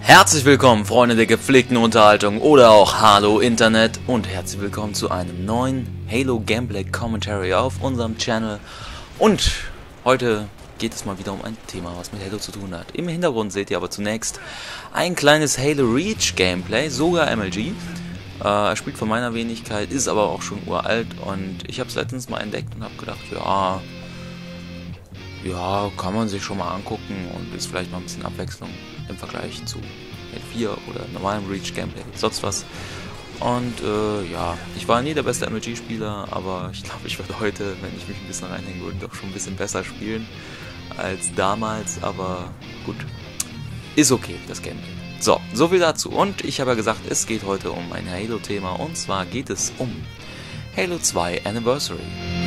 Herzlich willkommen, Freunde der gepflegten Unterhaltung oder auch Hallo Internet und herzlich willkommen zu einem neuen Halo Gameplay Commentary auf unserem Channel. Und heute geht es mal wieder um ein Thema, was mit Halo zu tun hat. Im Hintergrund seht ihr aber zunächst ein kleines Halo Reach Gameplay, sogar MLG. Äh, er spielt von meiner Wenigkeit, ist aber auch schon uralt und ich habe es letztens mal entdeckt und habe gedacht, ja, ja, kann man sich schon mal angucken und ist vielleicht mal ein bisschen Abwechslung im Vergleich zu L4 oder normalem Reach Gameplay, sonst was. Und äh, ja, ich war nie der beste MLG-Spieler, aber ich glaube, ich werde heute, wenn ich mich ein bisschen reinhängen würde, doch schon ein bisschen besser spielen als damals. Aber gut, ist okay, das Gameplay. So, soviel dazu. Und ich habe ja gesagt, es geht heute um ein Halo-Thema. Und zwar geht es um Halo 2 Anniversary.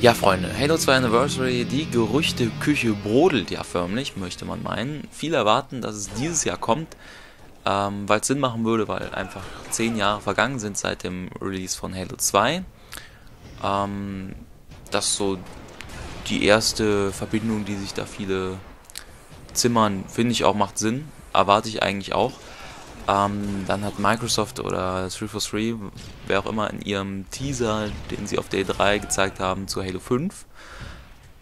Ja, Freunde, Halo 2 Anniversary, die Gerüchteküche brodelt ja förmlich, möchte man meinen. Viele erwarten, dass es dieses Jahr kommt, ähm, weil es Sinn machen würde, weil einfach zehn Jahre vergangen sind seit dem Release von Halo 2. Ähm, das ist so die erste Verbindung, die sich da viele zimmern, finde ich auch macht Sinn, erwarte ich eigentlich auch. Ähm, dann hat Microsoft oder 343, wer auch immer, in ihrem Teaser, den sie auf der E3 gezeigt haben, zu Halo 5,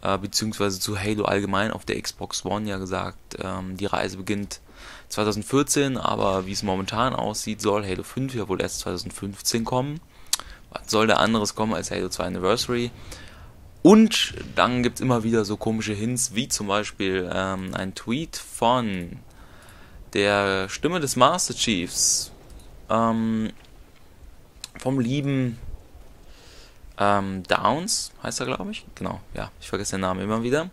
äh, beziehungsweise zu Halo allgemein auf der Xbox One ja gesagt, ähm, die Reise beginnt 2014, aber wie es momentan aussieht, soll Halo 5 ja wohl erst 2015 kommen. Was soll da anderes kommen als Halo 2 Anniversary? Und dann gibt es immer wieder so komische Hints, wie zum Beispiel ähm, ein Tweet von der Stimme des Master Chiefs, ähm, vom lieben ähm, Downs, heißt er, glaube ich. Genau, ja, ich vergesse den Namen immer wieder.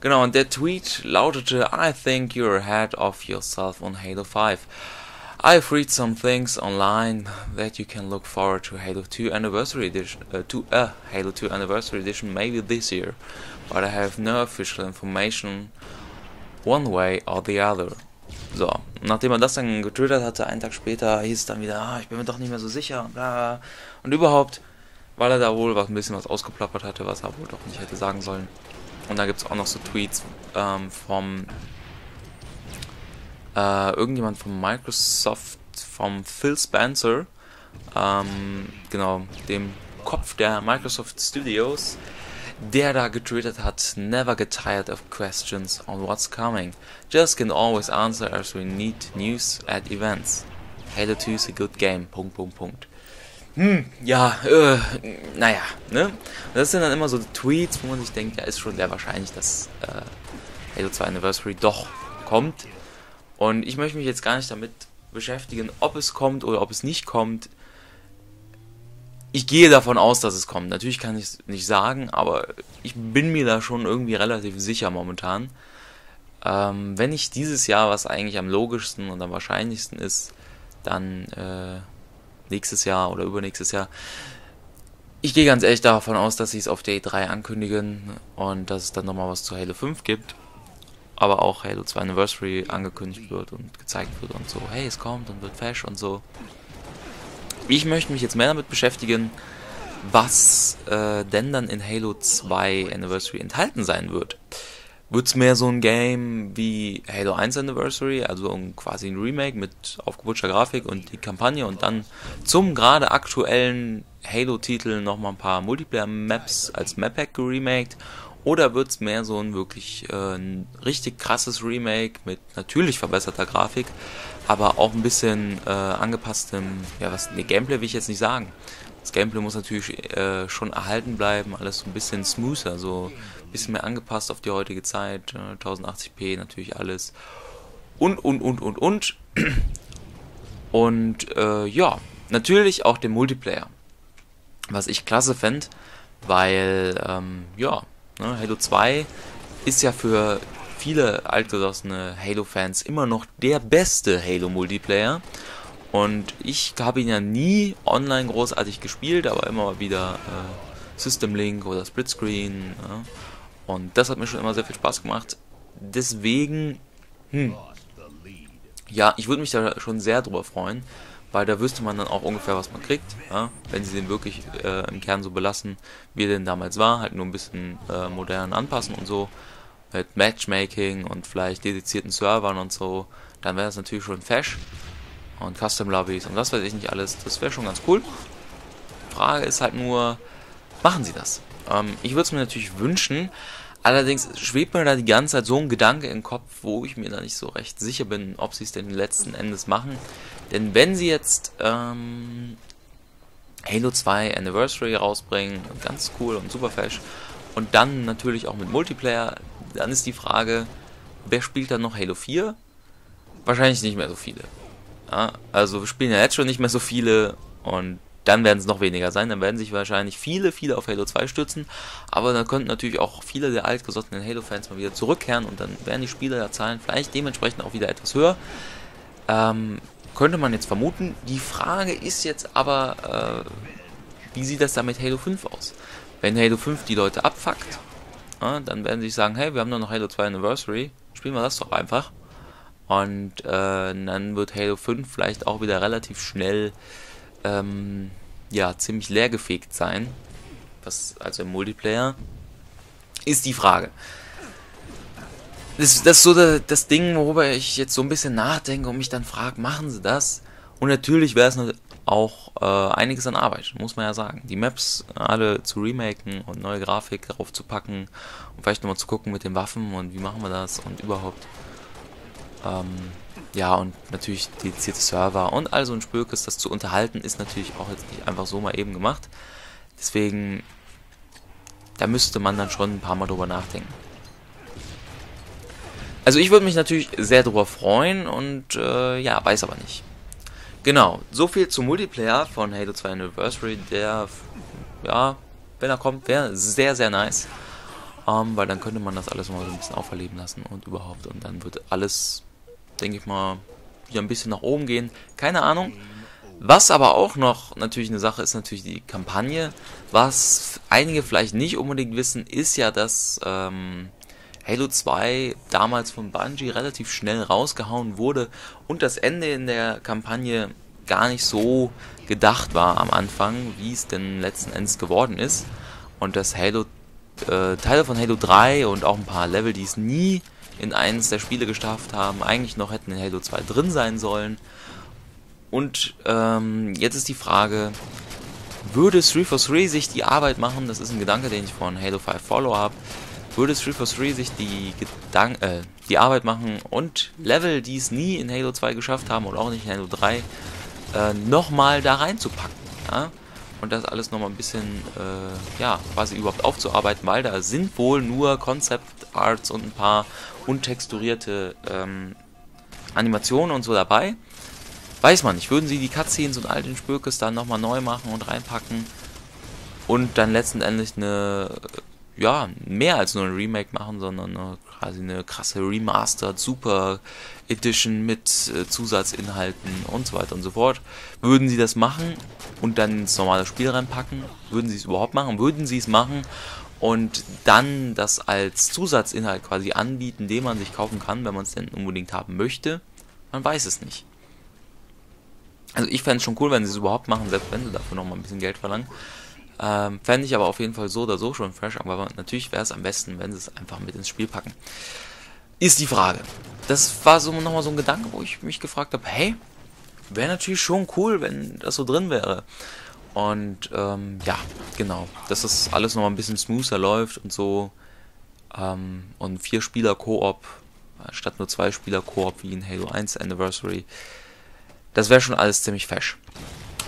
Genau, und der Tweet lautete, I think you're ahead of yourself on Halo 5. I've read some things online that you can look forward to Halo 2 Anniversary Edition, uh, to a Halo 2 Anniversary Edition maybe this year, but I have no official information one way or the other. So, nachdem er das dann getötet hatte, einen Tag später hieß es dann wieder, ah, ich bin mir doch nicht mehr so sicher und überhaupt, weil er da wohl was ein bisschen was ausgeplappert hatte, was er wohl doch nicht hätte sagen sollen. Und da gibt es auch noch so Tweets ähm, vom äh, irgendjemand von Microsoft, vom Phil Spencer, ähm, genau, dem Kopf der Microsoft Studios, der da getweetet hat, never get tired of questions on what's coming. Just can always answer as we need news at events. Halo 2 is a good game. Punkt, Punkt, Punkt. Hm, ja, äh, naja, ne? Das sind dann immer so Tweets, wo man sich denkt, ja, ist schon sehr wahrscheinlich, dass äh, Halo 2 Anniversary doch kommt. Und ich möchte mich jetzt gar nicht damit beschäftigen, ob es kommt oder ob es nicht kommt ich gehe davon aus, dass es kommt. Natürlich kann ich es nicht sagen, aber ich bin mir da schon irgendwie relativ sicher momentan. Ähm, wenn nicht dieses Jahr, was eigentlich am logischsten und am wahrscheinlichsten ist, dann äh, nächstes Jahr oder übernächstes Jahr. Ich gehe ganz ehrlich davon aus, dass sie es auf der E3 ankündigen und dass es dann nochmal was zu Halo 5 gibt. Aber auch Halo 2 Anniversary angekündigt wird und gezeigt wird und so, hey, es kommt und wird fesch und so. Ich möchte mich jetzt mehr damit beschäftigen, was äh, denn dann in Halo 2 Anniversary enthalten sein wird. Wird es mehr so ein Game wie Halo 1 Anniversary, also quasi ein Remake mit aufgeputschter Grafik und die Kampagne und dann zum gerade aktuellen Halo-Titel nochmal ein paar Multiplayer-Maps als Map-Pack geremaked? Oder wird es mehr so ein wirklich äh, ein richtig krasses Remake mit natürlich verbesserter Grafik, aber auch ein bisschen äh, angepasstem, ja, was, ne, Gameplay will ich jetzt nicht sagen. Das Gameplay muss natürlich äh, schon erhalten bleiben, alles so ein bisschen smoother, so ein bisschen mehr angepasst auf die heutige Zeit, äh, 1080p natürlich alles. Und, und, und, und, und. Und äh, ja, natürlich auch den Multiplayer. Was ich klasse fände, weil, ähm, ja, ne, Halo 2 ist ja für viele altgesossene Halo-Fans immer noch der beste Halo-Multiplayer. Und ich habe ihn ja nie online großartig gespielt, aber immer mal wieder äh, System Link oder Splitscreen. Ja. Und das hat mir schon immer sehr viel Spaß gemacht. Deswegen, hm, ja, ich würde mich da schon sehr drüber freuen, weil da wüsste man dann auch ungefähr, was man kriegt, ja, wenn sie den wirklich äh, im Kern so belassen, wie er denn damals war, halt nur ein bisschen äh, modern anpassen und so, mit Matchmaking und vielleicht dedizierten Servern und so, dann wäre das natürlich schon fesch und Custom Lobbys und was weiß ich nicht alles, das wäre schon ganz cool. Frage ist halt nur, machen sie das? Ähm, ich würde es mir natürlich wünschen, Allerdings schwebt mir da die ganze Zeit so ein Gedanke im Kopf, wo ich mir da nicht so recht sicher bin, ob sie es denn letzten Endes machen. Denn wenn sie jetzt ähm, Halo 2 Anniversary rausbringen, ganz cool und super fesch, und dann natürlich auch mit Multiplayer, dann ist die Frage, wer spielt dann noch Halo 4? Wahrscheinlich nicht mehr so viele. Ja, also wir spielen ja jetzt schon nicht mehr so viele und dann werden es noch weniger sein. Dann werden sich wahrscheinlich viele, viele auf Halo 2 stürzen. Aber dann könnten natürlich auch viele der altgesottenen Halo-Fans mal wieder zurückkehren und dann werden die Spielerzahlen vielleicht dementsprechend auch wieder etwas höher. Ähm, könnte man jetzt vermuten. Die Frage ist jetzt aber, äh, wie sieht das da mit Halo 5 aus? Wenn Halo 5 die Leute abfuckt, äh, dann werden sie sich sagen, hey, wir haben doch noch Halo 2 Anniversary, spielen wir das doch einfach. Und äh, dann wird Halo 5 vielleicht auch wieder relativ schnell ähm, ja, ziemlich leergefegt sein. Was, also im Multiplayer. Ist die Frage. Das, das ist so das, das Ding, worüber ich jetzt so ein bisschen nachdenke und mich dann frage, machen sie das? Und natürlich wäre es auch äh, einiges an Arbeit, muss man ja sagen. Die Maps alle zu remaken und neue Grafik darauf zu packen und vielleicht nochmal zu gucken mit den Waffen und wie machen wir das und überhaupt. Ähm, ja, und natürlich dedizierte Server und all so ein Spökes, das zu unterhalten, ist natürlich auch jetzt nicht einfach so mal eben gemacht. Deswegen, da müsste man dann schon ein paar Mal drüber nachdenken. Also ich würde mich natürlich sehr drüber freuen und äh, ja, weiß aber nicht. Genau, so viel zum Multiplayer von Halo 2 Anniversary, der, ja, wenn er kommt, wäre sehr, sehr nice. Ähm, weil dann könnte man das alles mal so ein bisschen auferleben lassen und überhaupt und dann wird alles denke ich mal, wieder ein bisschen nach oben gehen. Keine Ahnung. Was aber auch noch natürlich eine Sache ist, natürlich die Kampagne. Was einige vielleicht nicht unbedingt wissen, ist ja, dass ähm, Halo 2 damals von Bungie relativ schnell rausgehauen wurde und das Ende in der Kampagne gar nicht so gedacht war am Anfang, wie es denn letzten Endes geworden ist. Und dass Halo, äh, Teile von Halo 3 und auch ein paar Level, die es nie in eines der Spiele geschafft haben, eigentlich noch hätten in Halo 2 drin sein sollen. Und ähm, jetzt ist die Frage, würde 343 sich die Arbeit machen, das ist ein Gedanke, den ich von Halo 5 Follow habe, würde 343 sich die, Gedank äh, die Arbeit machen und Level, die es nie in Halo 2 geschafft haben und auch nicht in Halo 3, äh, nochmal da reinzupacken. Ja? Und das alles nochmal ein bisschen, äh, ja, quasi überhaupt aufzuarbeiten, weil da sind wohl nur Concept Arts und ein paar untexturierte ähm, Animationen und so dabei. Weiß man nicht, würden sie die Cutscenes und all den Spökes dann nochmal neu machen und reinpacken und dann letzten Endes eine, ja, mehr als nur ein Remake machen, sondern eine, quasi eine krasse Remastered Super Edition mit äh, Zusatzinhalten und so weiter und so fort. Würden sie das machen und dann ins normale Spiel reinpacken? Würden sie es überhaupt machen? Würden sie es machen und dann das als Zusatzinhalt quasi anbieten, den man sich kaufen kann, wenn man es denn unbedingt haben möchte? Man weiß es nicht. Also ich fände es schon cool, wenn sie es überhaupt machen, selbst wenn sie dafür nochmal ein bisschen Geld verlangen. Ähm, Fände ich aber auf jeden Fall so oder so schon fresh, aber natürlich wäre es am besten, wenn sie es einfach mit ins Spiel packen. Ist die Frage. Das war so nochmal so ein Gedanke, wo ich mich gefragt habe, hey, wäre natürlich schon cool, wenn das so drin wäre. Und ähm, ja, genau, dass das alles nochmal ein bisschen smoother läuft und so. Ähm, und vier Spieler Koop, statt nur zwei Spieler Koop wie in Halo 1 Anniversary. Das wäre schon alles ziemlich fesch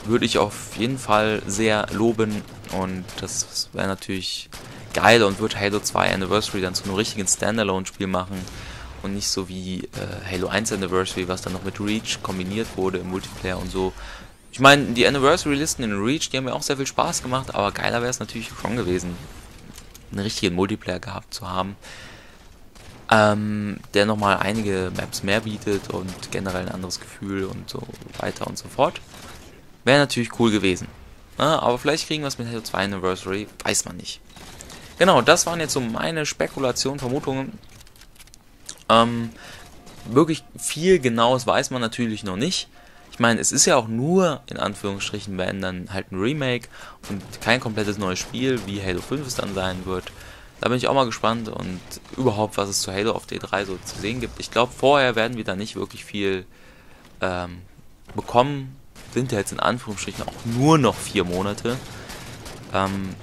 würde ich auf jeden Fall sehr loben und das wäre natürlich geil und wird Halo 2 Anniversary dann zu einem richtigen Standalone-Spiel machen und nicht so wie äh, Halo 1 Anniversary, was dann noch mit Reach kombiniert wurde im Multiplayer und so. Ich meine, die Anniversary-Listen in Reach, die haben mir auch sehr viel Spaß gemacht, aber geiler wäre es natürlich schon gewesen, einen richtigen Multiplayer gehabt zu haben. ähm, der nochmal einige Maps mehr bietet und generell ein anderes Gefühl und so weiter und so fort. Wäre natürlich cool gewesen. Na, aber vielleicht kriegen wir es mit Halo 2 Anniversary, weiß man nicht. Genau, das waren jetzt so meine Spekulationen, Vermutungen. Ähm, wirklich viel Genaues weiß man natürlich noch nicht. Ich meine, es ist ja auch nur, in Anführungsstrichen, wenn dann halt ein Remake und kein komplettes neues Spiel, wie Halo 5 es dann sein wird. Da bin ich auch mal gespannt und überhaupt, was es zu Halo auf D3 so zu sehen gibt. Ich glaube, vorher werden wir da nicht wirklich viel ähm, bekommen. Sind ja jetzt in Anführungsstrichen auch nur noch vier Monate. Ähm,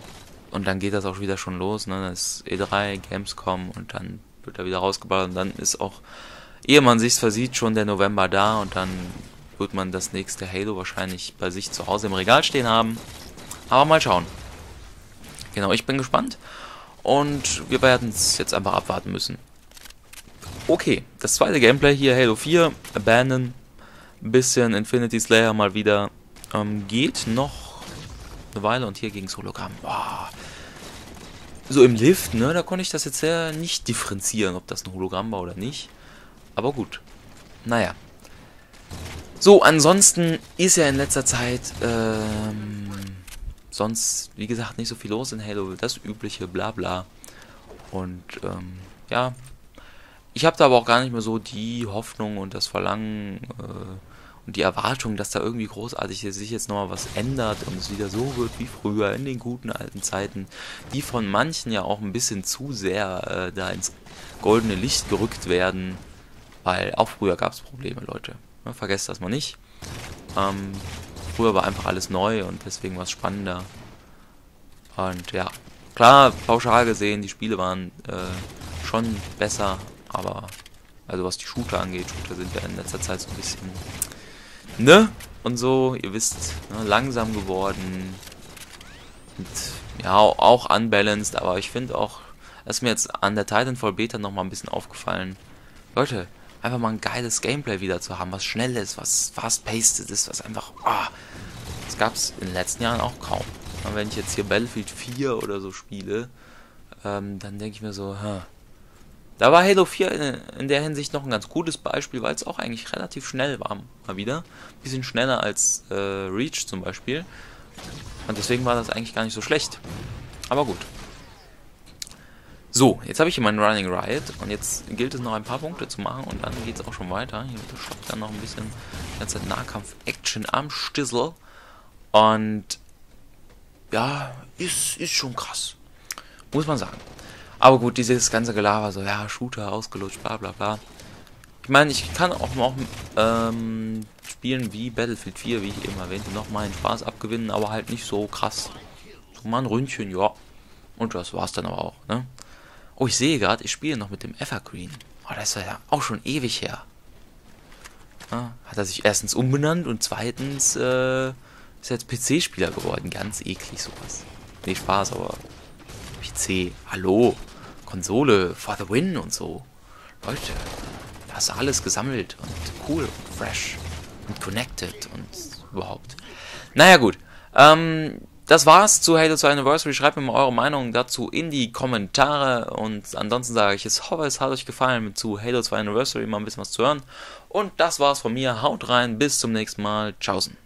und dann geht das auch wieder schon los. Ne? Das ist E3, Gamescom und dann wird er wieder rausgebaut. Und dann ist auch, ehe man sich versieht, schon der November da und dann wird man das nächste Halo wahrscheinlich bei sich zu Hause im Regal stehen haben. Aber mal schauen. Genau, ich bin gespannt. Und wir werden es jetzt einfach abwarten müssen. Okay, das zweite Gameplay hier, Halo 4, Abandon, bisschen Infinity Slayer mal wieder. Ähm, geht noch eine Weile und hier gegen das Hologramm. Boah. So im Lift, ne, da konnte ich das jetzt ja nicht differenzieren, ob das ein Hologramm war oder nicht. Aber gut. Naja. So, ansonsten ist ja in letzter Zeit, ähm, sonst, wie gesagt, nicht so viel los in Halo. Das übliche Blabla. Und, ähm, ja. Ich habe da aber auch gar nicht mehr so die Hoffnung und das Verlangen äh, und die Erwartung, dass da irgendwie großartig sich jetzt nochmal was ändert und es wieder so wird wie früher in den guten alten Zeiten, die von manchen ja auch ein bisschen zu sehr äh, da ins goldene Licht gerückt werden, weil auch früher gab es Probleme, Leute. Ne, vergesst das mal nicht. Ähm, Früher war einfach alles neu und deswegen war es spannender. Und ja, klar, pauschal gesehen, die Spiele waren äh, schon besser, aber also was die Shooter angeht, Shooter sind ja in letzter Zeit so ein bisschen, ne? Und so, ihr wisst, ne, langsam geworden. Und ja, auch unbalanced, aber ich finde auch, das ist mir jetzt an der Titanfall Beta nochmal ein bisschen aufgefallen. Leute, einfach mal ein geiles Gameplay wieder zu haben, was schnell ist, was fast-paced ist, was einfach, ah, das gab es in den letzten Jahren auch kaum. Und wenn ich jetzt hier Battlefield 4 oder so spiele, ähm, dann denke ich mir so, huh. Da war Halo 4 in, in, der Hinsicht noch ein ganz gutes Beispiel, weil es auch eigentlich relativ schnell war, mal wieder. Bisschen schneller als äh, Reach zum Beispiel. Und deswegen war das eigentlich gar nicht so schlecht. Aber gut. So, jetzt habe ich hier meinen Running Riot und jetzt gilt es noch ein paar Punkte zu machen und dann geht es auch schon weiter. Hier der Shotgun noch ein bisschen ganze Nahkampf-Action am Stissel. Und ja, ist, ist schon krass. Muss man sagen. Aber gut, dieses ganze Gelaber, so ja, Shooter ausgelutscht, bla bla bla. Ich meine, ich kann auch noch ähm, Spielen wie Battlefield 4, wie ich eben erwähnte, noch meinen Spaß abgewinnen, aber halt nicht so krass. So mal ein Ründchen, ja. Und das war's dann aber auch, ne? Oh, ich sehe gerade, ich spiele noch mit dem Evergreen. Oh, das ist ja auch schon ewig her. Ja, hat er sich erstens umbenannt und zweitens äh, ist er jetzt PC-Spieler geworden. Ganz eklig sowas. Nee, Spaß, aber PC. Hallo. Konsole for the win und so. Leute, da du alles gesammelt und cool und fresh und connected und überhaupt. Naja, gut. Ähm, das war's zu Halo 2 Anniversary. Schreibt mir mal eure Meinung dazu in die Kommentare. Und ansonsten sage ich, ich hoffe, es hat euch gefallen, zu Halo 2 Anniversary mal ein bisschen was zu hören. Und das war's von mir. Haut rein, bis zum nächsten Mal. Tschaußen.